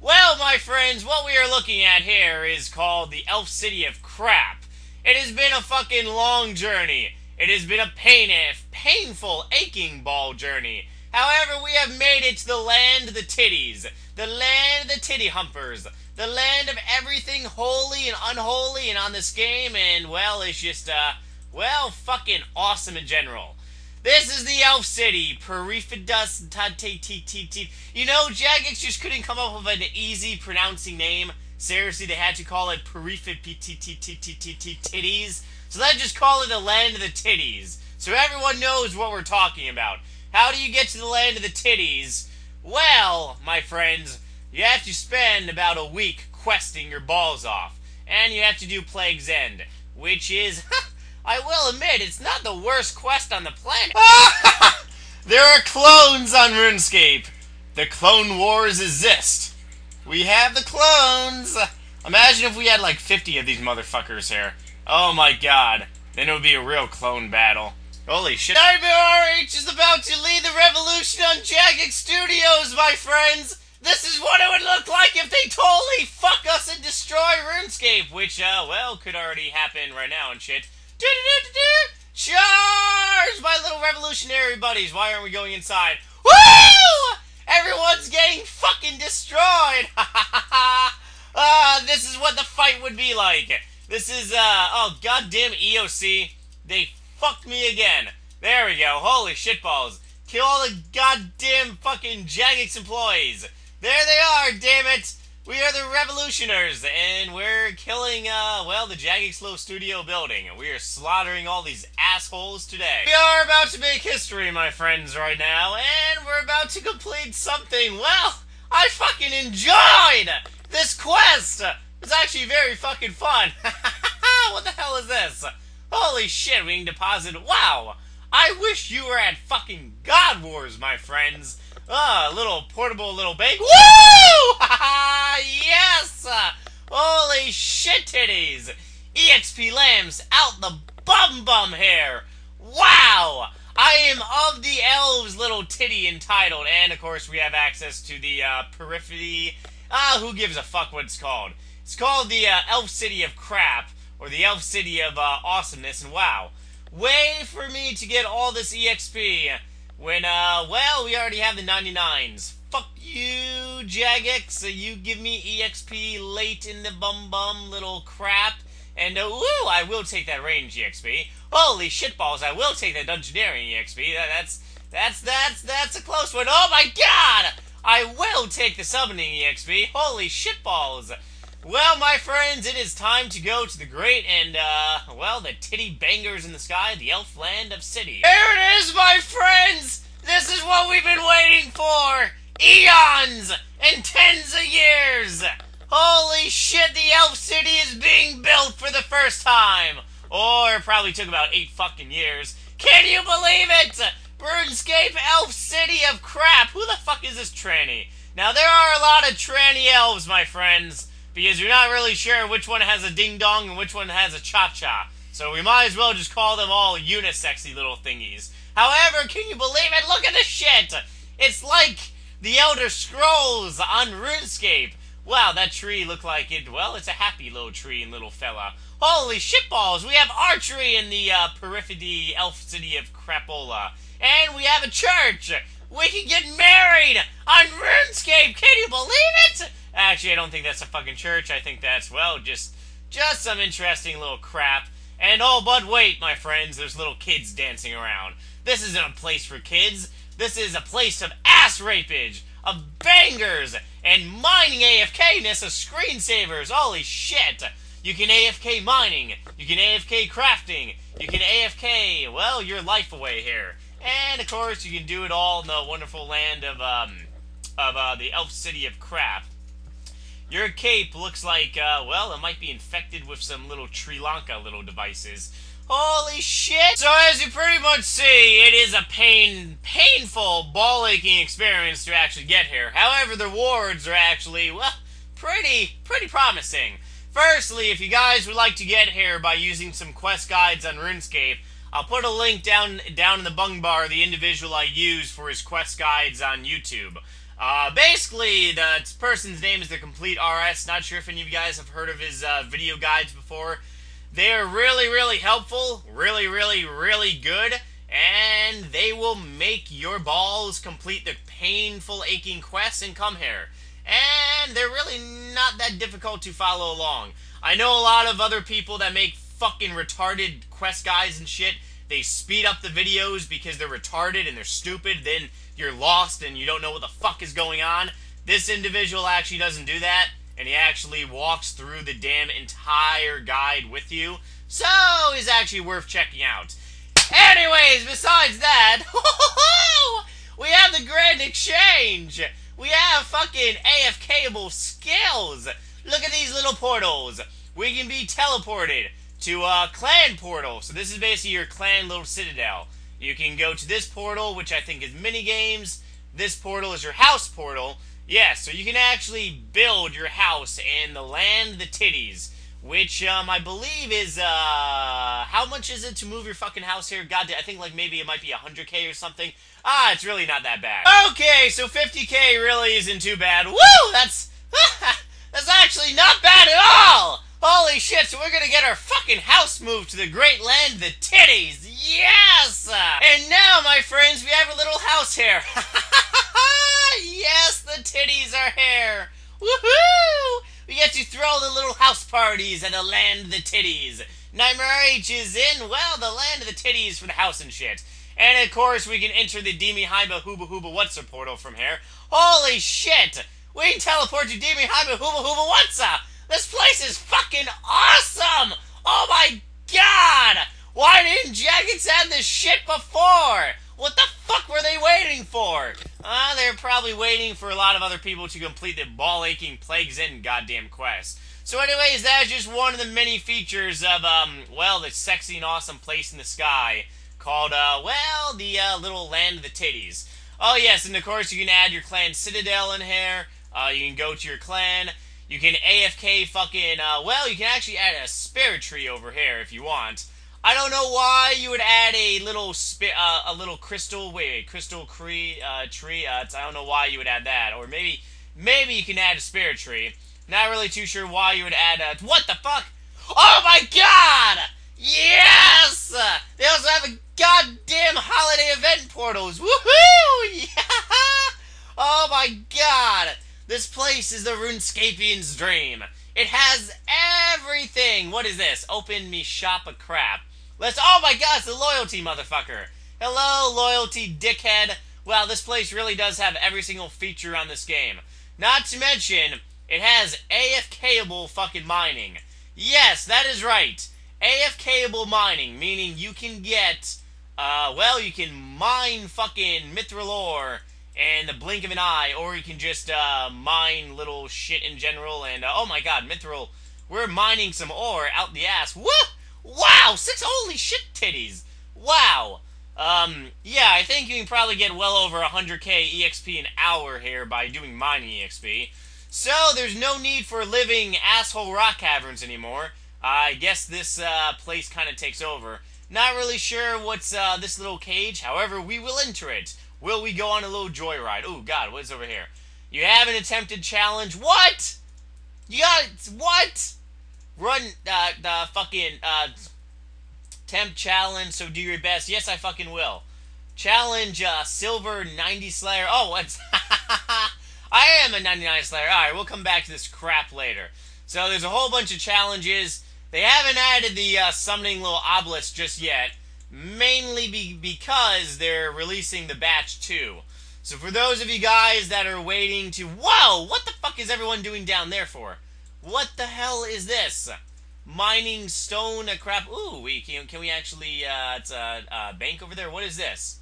Well, my friends, what we are looking at here is called the Elf City of Crap. It has been a fucking long journey. It has been a pain, painful, aching ball journey. However, we have made it to the land of the titties, the land of the titty humpers, the land of everything holy and unholy and on this game, and well, it's just, uh, well, fucking awesome in general. This is the Elf City, Perifidus T. You know, Jagex just couldn't come up with an easy pronouncing name. Seriously, they had to call it Perifid Titties. So let's just call it the land of the titties. So everyone knows what we're talking about. How do you get to the land of the titties? Well, my friends, you have to spend about a week questing your balls off. And you have to do Plague's End, which is, I will admit, it's not the worst quest on the planet. there are clones on RuneScape. The clone wars exist. We have the clones. Imagine if we had like 50 of these motherfuckers here. Oh my god. Then it would be a real clone battle. Holy shit. RH is about to lead the revolution on Jagex Studios, my friends! This is what it would look like if they totally fuck us and destroy RuneScape, which, uh, well, could already happen right now and shit. Charge, my little revolutionary buddies! Why aren't we going inside? Woo! Everyone's getting fucking destroyed! Ah, uh, this is what the fight would be like. This is, uh, oh, goddamn EOC. They fucked me again. There we go. Holy shitballs. Kill all the goddamn fucking Jagex employees. There they are, damn it. We are the revolutioners, and we're killing, uh, well, the Jagex Low Studio building. We are slaughtering all these assholes today. We are about to make history, my friends, right now, and we're about to complete something, well, I fucking enjoyed this quest. It's actually very fucking fun. what the hell is this? Holy shit, we can deposit. Wow! I wish you were at fucking God Wars, my friends. Ah, little portable little bank. Woo! yes! Holy shit titties! EXP lambs out the bum bum hair. Wow! I am of the elves, little titty entitled, and of course we have access to the uh, periphery. Ah, who gives a fuck what it's called? It's called the uh, Elf City of Crap, or the Elf City of uh, Awesomeness, and wow. Way for me to get all this EXP when, uh, well, we already have the 99s. Fuck you, Jagex. You give me EXP late in the bum bum little crap. And, uh, woo, I will take that range EXP. Holy shitballs, I will take that Dungeoneering EXP. That, that's, that's, that's, that's a close one. Oh my god! I will take the Summoning EXP. Holy shitballs. Well, my friends, it is time to go to the great and, uh, well, the titty bangers in the sky, the elf land of city. There it is, my friends! This is what we've been waiting for! Eons and tens of years! Holy shit, the elf city is being built for the first time! Or probably took about eight fucking years. Can you believe it? RuneScape Elf City of Crap! Who the fuck is this tranny? Now, there are a lot of tranny elves, my friends because you're not really sure which one has a ding dong and which one has a cha cha. So we might as well just call them all unisexy little thingies. However, can you believe it? Look at this shit! It's like the Elder Scrolls on RuneScape. Wow, that tree looked like it. Well, it's a happy little tree and little fella. Holy shitballs! We have archery in the uh, periphery elf city of Crapola. And we have a church! We can get married on RuneScape! Can you believe it? Actually, I don't think that's a fucking church. I think that's, well, just just some interesting little crap. And oh, but wait, my friends, there's little kids dancing around. This isn't a place for kids. This is a place of ass rapage, of bangers, and mining AFK-ness of screensavers. Holy shit! You can AFK mining, you can AFK crafting, you can AFK, well, your life away here. And of course, you can do it all in the wonderful land of, um, of, uh, the Elf City of Crap. Your cape looks like, uh, well, it might be infected with some little Sri Lanka little devices. Holy shit! So as you pretty much see, it is a pain, painful, ball-aching experience to actually get here. However, the rewards are actually, well, pretty, pretty promising. Firstly, if you guys would like to get here by using some quest guides on RuneScape, I'll put a link down down in the bung bar, the individual I use for his quest guides on YouTube. Uh, basically, the person's name is the Complete RS. Not sure if any of you guys have heard of his uh, video guides before. They're really, really helpful, really, really, really good, and they will make your balls complete the painful, aching quests and come here. And they're really not that difficult to follow along. I know a lot of other people that make fucking retarded quest guides and shit. They speed up the videos because they're retarded and they're stupid. Then you're lost and you don't know what the fuck is going on. This individual actually doesn't do that, and he actually walks through the damn entire guide with you. So he's actually worth checking out. Anyways, besides that, we have the Grand Exchange. We have fucking AFKable skills. Look at these little portals. We can be teleported to a clan portal. So this is basically your clan little citadel. You can go to this portal, which I think is mini games. This portal is your house portal. Yeah, so you can actually build your house in the land the titties, which um, I believe is uh, how much is it to move your fucking house here? God, I think like maybe it might be 100k or something. Ah, it's really not that bad. Okay, so 50k really isn't too bad. Woo! That's that's actually not bad at all. Holy shit, so we're gonna get our fucking house moved to the great land, the titties! Yes! And now, my friends, we have a little house here. Ha ha ha! Yes, the titties are here! Woohoo! We get to throw the little house parties at the land the titties. Nightmare RH is in, well, the land of the titties for the house and shit. And of course, we can enter the Demi Haiba Hooba Hooba What's portal from here. Holy shit! We teleport to Demi Haiba Hooba Hooba What's this place is fucking awesome! Oh my god! Why didn't Jagex add this shit before? What the fuck were they waiting for? Uh, they're probably waiting for a lot of other people to complete the ball-aching Plague's End goddamn quest. So anyways, that's just one of the many features of, um, well, the sexy and awesome place in the sky called, uh, well, the, uh, little land of the titties. Oh yes, and of course you can add your clan citadel in here. Uh, you can go to your clan. You can AFK fucking, uh, well, you can actually add a spirit tree over here if you want. I don't know why you would add a little spi- uh, a little crystal, wait, crystal tree, uh, tree, uh, I don't know why you would add that. Or maybe, maybe you can add a spirit tree. Not really too sure why you would add a, what the fuck? Oh my god! Yes! They also have a goddamn holiday event portals. Woohoo! Yeah! Oh my god! This place is the RuneScapian's dream. It has everything. What is this? Open me shop a crap. Let's. Oh my God! It's the loyalty motherfucker. Hello, loyalty dickhead. Well, this place really does have every single feature on this game. Not to mention, it has AFKable fucking mining. Yes, that is right. AFKable mining, meaning you can get, uh, well, you can mine fucking mithril ore and the blink of an eye, or you can just uh, mine little shit in general. And uh, oh my god, Mithril, we're mining some ore out the ass. Woo! Wow, six holy shit titties. Wow. Um, yeah, I think you can probably get well over 100k EXP an hour here by doing mining EXP. So there's no need for living asshole rock caverns anymore. I guess this uh, place kind of takes over. Not really sure what's uh, this little cage. However, we will enter it. Will we go on a little joyride? Oh, God, what is over here? You have an attempted challenge. What? You got what? Run uh, the fucking uh, temp challenge. So do your best. Yes, I fucking will. Challenge uh, silver 90 slayer. Oh, what's? I am a 99 slayer. All right, we'll come back to this crap later. So there's a whole bunch of challenges. They haven't added the uh, summoning little obelisk just yet mainly be because they're releasing the batch 2. So for those of you guys that are waiting to, whoa, what the fuck is everyone doing down there for? What the hell is this? Mining stone, a crap. Ooh, we can, can we actually? Uh, it's a, a bank over there. What is this?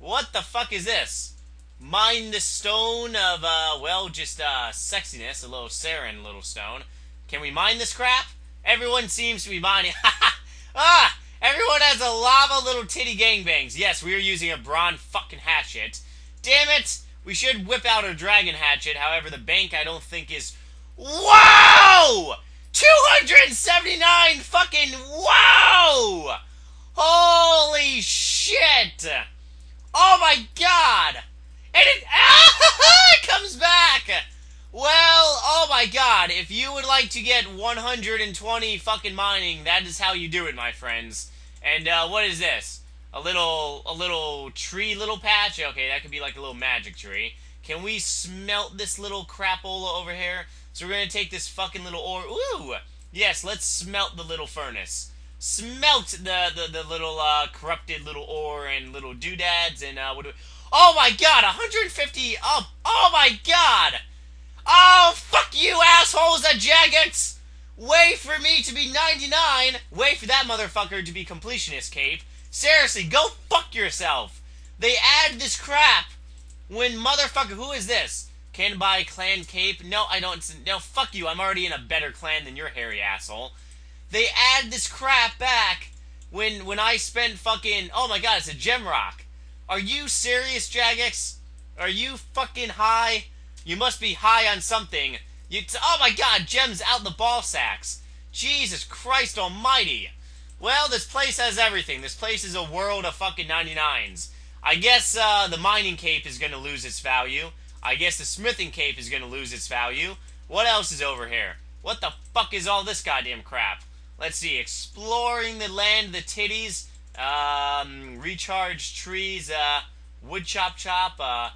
What the fuck is this? Mine the stone of uh, well, just uh, sexiness, a little Seren little stone. Can we mine this crap? Everyone seems to be mining. ah, Everyone has a lava little titty gangbangs. Yes, we are using a bronze fucking hatchet. Damn it! We should whip out a dragon hatchet. However, the bank I don't think is. Whoa! 279 fucking. Whoa! Holy shit! Oh my god! And it, ah, it comes back! Well, oh my god, if you would like to get 120 fucking mining, that is how you do it, my friends. And, uh, what is this? A little, a little tree little patch? Okay, that could be like a little magic tree. Can we smelt this little crapola over here? So we're gonna take this fucking little ore. Ooh! Yes, let's smelt the little furnace smelt the, the, the little uh, corrupted little ore and little doodads and uh, what do we, oh my god 150 oh oh my god oh fuck you assholes at Jagex wait for me to be 99 wait for that motherfucker to be completionist cape. Seriously go fuck yourself. They add this crap when motherfucker who is this? Can buy clan cape? No I don't no fuck you. I'm already in a better clan than your hairy asshole. They add this crap back when when I spend fucking oh my god, it's a gem rock. Are you serious, Jagex? Are you fucking high? You must be high on something. You t- oh my god, gems out the ball sacks. Jesus Christ almighty. Well, this place has everything. This place is a world of fucking 99s. I guess uh, the mining cape is going to lose its value. I guess the smithing cape is going to lose its value. What else is over here? What the fuck is all this goddamn crap? Let's see. Exploring the land, the titties, um, recharge trees, uh, wood chop chop. Uh,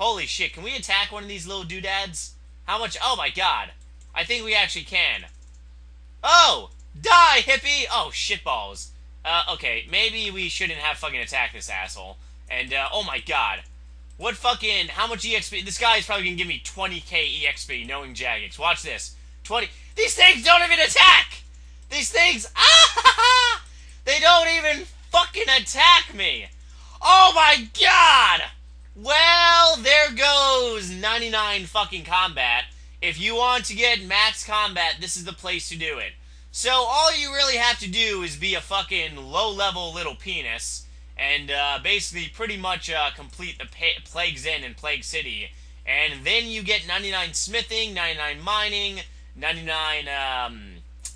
holy shit! Can we attack one of these little doodads? How much? Oh my god! I think we actually can. Oh, die, hippie! Oh shitballs. Uh, okay, maybe we shouldn't have fucking attacked this asshole. And uh, oh my god, what fucking? How much exp? This guy is probably gonna give me 20k exp, knowing Jagex. Watch this. 20. These things don't even attack. These things, ah, they don't even fucking attack me. Oh my god! Well, there goes 99 fucking combat. If you want to get max combat, this is the place to do it. So all you really have to do is be a fucking low-level little penis, and uh, basically pretty much uh, complete the Plague's End and Plague City, and then you get 99 smithing, 99 mining, 99 um,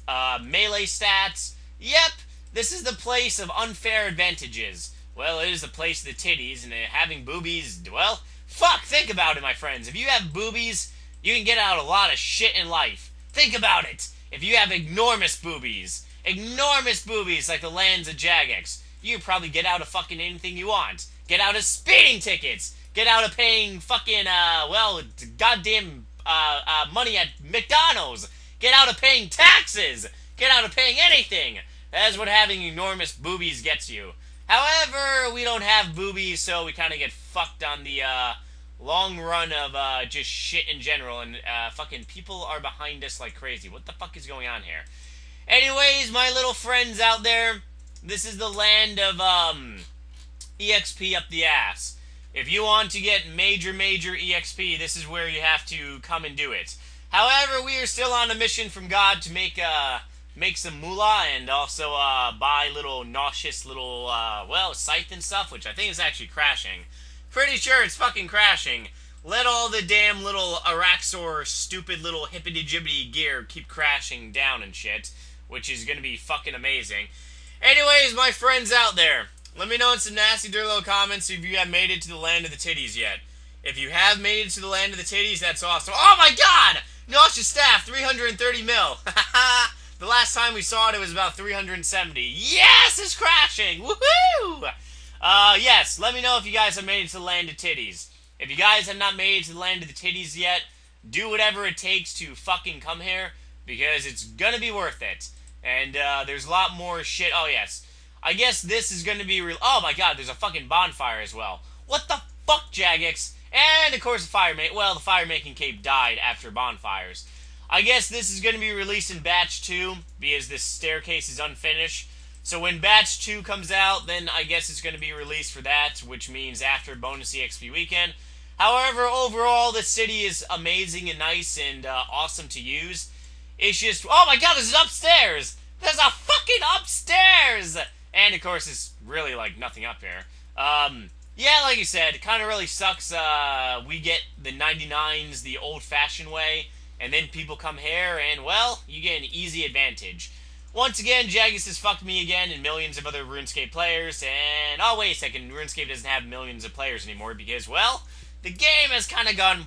uh, melee stats. Yep, this is the place of unfair advantages. Well, it is the place of the titties, and uh, having boobies, well, fuck, think about it, my friends. If you have boobies, you can get out a lot of shit in life. Think about it. If you have enormous boobies, enormous boobies like the lands of Jagex, you probably get out of fucking anything you want. Get out of speeding tickets. Get out of paying fucking, uh, well, goddamn, uh, uh, money at McDonald's. Get out of paying taxes! Get out of paying anything! That's what having enormous boobies gets you. However, we don't have boobies, so we kind of get fucked on the uh, long run of uh, just shit in general, and uh, fucking people are behind us like crazy. What the fuck is going on here? Anyways, my little friends out there, this is the land of um, EXP up the ass. If you want to get major, major EXP, this is where you have to come and do it. However, we are still on a mission from God to make uh make some moolah and also uh, buy little noxious little uh, well scythe and stuff, which I think is actually crashing. Pretty sure it's fucking crashing. Let all the damn little Araxxor stupid little hippity jibbity gear keep crashing down and shit, which is gonna be fucking amazing. Anyways, my friends out there, let me know in some nasty dirty comments if you have made it to the land of the titties yet. If you have made it to the land of the titties, that's awesome. Oh my god! Noxious staff, 330 mil. the last time we saw it, it was about 370. Yes, it's crashing! Woohoo! Uh, yes, let me know if you guys have made it to the land of titties. If you guys have not made it to the land of the titties yet, do whatever it takes to fucking come here, because it's gonna be worth it. And, uh, there's a lot more shit. Oh, yes. I guess this is gonna be real. Oh my god, there's a fucking bonfire as well. What the fuck, Jagex? And of course, the fire well, the fire making cape died after bonfires. I guess this is going to be released in batch two because this staircase is unfinished. So when batch two comes out, then I guess it's going to be released for that, which means after bonus EXP weekend. However, overall, the city is amazing and nice and uh, awesome to use. It's just, oh my god, there's an upstairs! There's a fucking upstairs! And of course, it's really like nothing up here. Um, yeah, like you said, it kind of really sucks. Uh, we get the 99s the old fashioned way, and then people come here, and well, you get an easy advantage. Once again, Jagex has fucked me again and millions of other RuneScape players. And oh wait a second, RuneScape doesn't have millions of players anymore because well, the game has kind of gone.